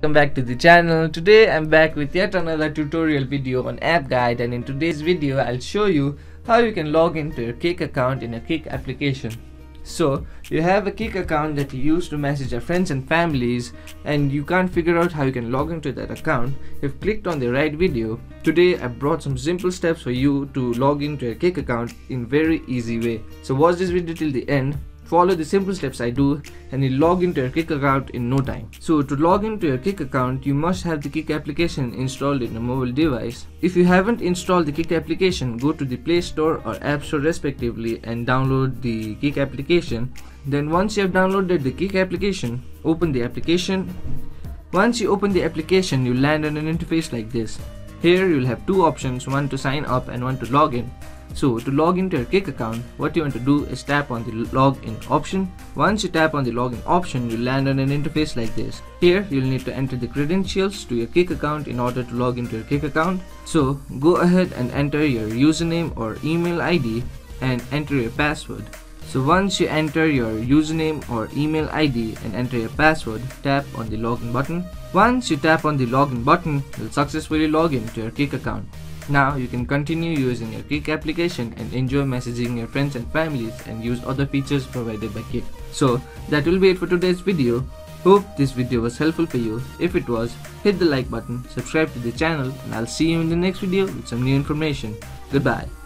Welcome back to the channel. Today I'm back with yet another tutorial video on app guide and in today's video I'll show you how you can log into your Kik account in a Kik application. So you have a Kik account that you use to message your friends and families and you can't figure out how you can log into that account. You've clicked on the right video. Today I brought some simple steps for you to log into your Kik account in very easy way. So watch this video till the end Follow the simple steps I do and you'll log into your Kik account in no time. So to log into your Kik account, you must have the Kik application installed in a mobile device. If you haven't installed the Kik application, go to the Play Store or App Store respectively and download the Kik application. Then once you have downloaded the Kik application, open the application. Once you open the application, you land on an interface like this. Here you'll have two options, one to sign up and one to log in. So to log into your Kik account, what you want to do is tap on the login option. Once you tap on the login option, you'll land on an interface like this. Here, you'll need to enter the credentials to your Kik account in order to log into your Kik account. So go ahead and enter your username or email ID and enter your password. So once you enter your username or email ID and enter your password, tap on the login button. Once you tap on the login button, you'll successfully log in to your Kik account. Now you can continue using your Kik application and enjoy messaging your friends and families and use other features provided by Kik. So that will be it for today's video. Hope this video was helpful for you. If it was, hit the like button, subscribe to the channel and I'll see you in the next video with some new information. Goodbye.